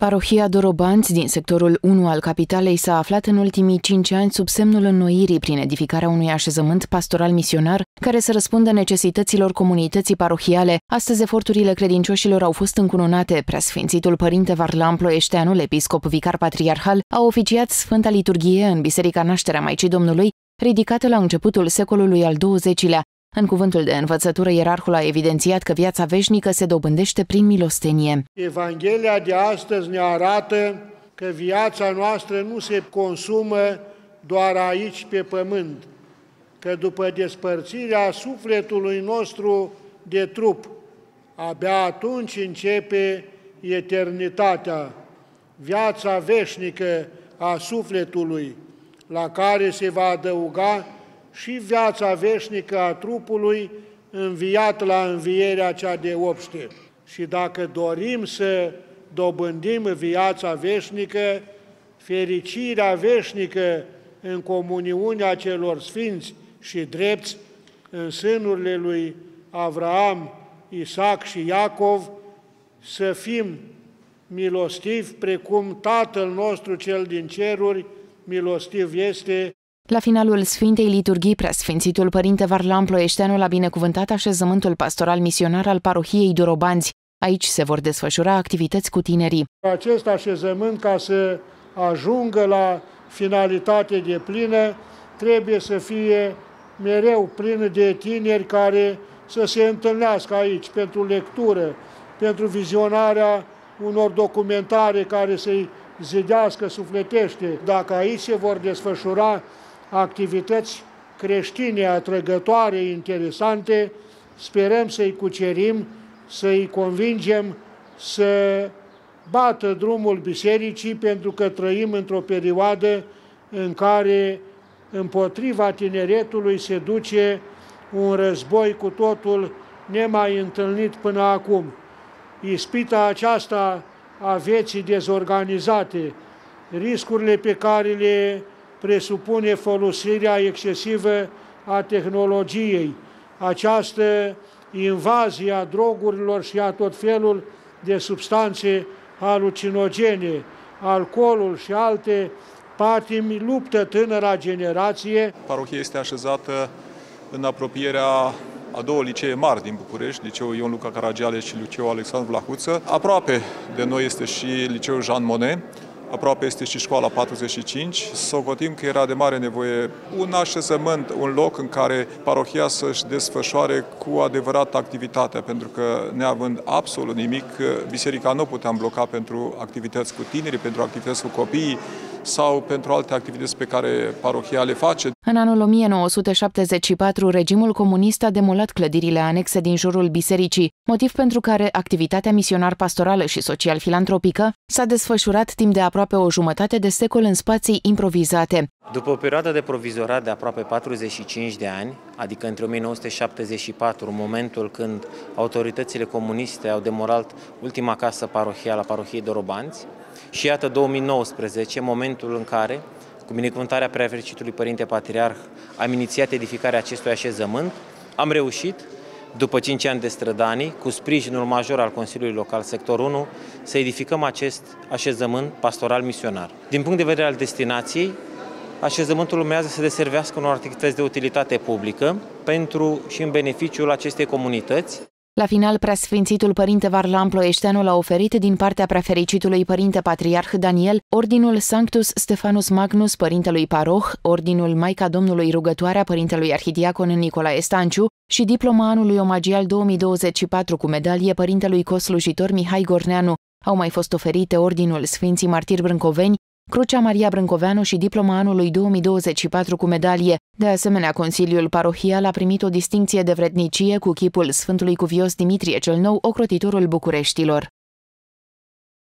Parohia Dorobanți din sectorul 1 al capitalei s-a aflat în ultimii cinci ani sub semnul înnoirii prin edificarea unui așezământ pastoral misionar care să răspundă necesităților comunității parohiale. Astăzi eforturile credincioșilor au fost încununate. Preasfințitul Părinte Varlam Ploieșteanul, episcop vicar patriarhal, a oficiat Sfânta Liturghie în Biserica Nașterea Maicii Domnului, ridicată la începutul secolului al XX-lea, în cuvântul de învățătură, ierarhul a evidențiat că viața veșnică se dobândește prin milostenie. Evanghelia de astăzi ne arată că viața noastră nu se consumă doar aici pe pământ, că după despărțirea sufletului nostru de trup, abia atunci începe eternitatea, viața veșnică a sufletului, la care se va adăuga și viața veșnică a trupului înviat la învierea cea de obște. Și dacă dorim să dobândim viața veșnică, fericirea veșnică în comuniunea celor sfinți și drepți, în sânurile lui Avraam, Isaac și Iacov, să fim milostivi precum Tatăl nostru cel din ceruri milostiv este la finalul Sfintei Liturghii, preasfințitul Părinte Varlam Ploieșteanul a binecuvântat așezământul pastoral misionar al parohiei Dorobanți. Aici se vor desfășura activități cu tinerii. Acest așezământ, ca să ajungă la finalitate de plină, trebuie să fie mereu plin de tineri care să se întâlnească aici pentru lectură, pentru vizionarea unor documentare care să-i zidească sufletește. Dacă aici se vor desfășura activități creștine atrăgătoare, interesante, sperăm să-i cucerim, să-i convingem să bată drumul bisericii, pentru că trăim într-o perioadă în care împotriva tineretului se duce un război cu totul nemai întâlnit până acum. Ispita aceasta a vieții dezorganizate, riscurile pe care le presupune folosirea excesivă a tehnologiei, această invazie a drogurilor și a tot felul de substanțe halucinogene, alcoolul și alte patimi luptă tânăra generație. Parohia este așezată în apropierea a două licee mari din București, liceul Ion Luca Caragiale și liceul Alexandru Blahuță. Aproape de noi este și liceul Jean Monnet, aproape este și școala 45. Socotim că era de mare nevoie un așezământ, un loc în care parohia să-și desfășoare cu adevărat activitatea, pentru că neavând absolut nimic, biserica nu puteam bloca pentru activități cu tinerii, pentru activități cu copiii, sau pentru alte activități pe care parohia le face. În anul 1974, regimul comunist a demolat clădirile anexe din jurul bisericii, motiv pentru care activitatea misionar pastorală și social-filantropică s-a desfășurat timp de aproape o jumătate de secol în spații improvizate. După o perioadă de provizorat de aproape 45 de ani, adică între 1974, momentul când autoritățile comuniste au demorat ultima casă parohială a parohiei Dorobanți, și iată 2019, momentul în care, cu binecuvântarea preafericitului Părinte Patriarh, am inițiat edificarea acestui așezământ, am reușit, după 5 ani de strădanii, cu sprijinul major al Consiliului Local Sector 1, să edificăm acest așezământ pastoral misionar. Din punct de vedere al destinației, așezământul urmează să deservească unor activități de utilitate publică pentru și în beneficiul acestei comunități. La final, preasfințitul părinte Varlam Ploieșteanul a oferit din partea prefericitului părinte patriarh Daniel ordinul Sanctus Stefanus Magnus părintelui Paroh, ordinul Maica Domnului Rugătoarea părintelui arhidiacon Nicolae Stanciu și diploma anului omagial 2024 cu medalie părintelui coslujitor Mihai Gorneanu. Au mai fost oferite ordinul Sfinții Martiri Brâncoveni, Crucea Maria Brâncoveanu și diploma anului 2024 cu medalie. De asemenea, Consiliul Parohial a primit o distinție de vrednicie cu chipul Sfântului Cuvios Dimitrie cel Nou, ocrotitorul Bucureștilor.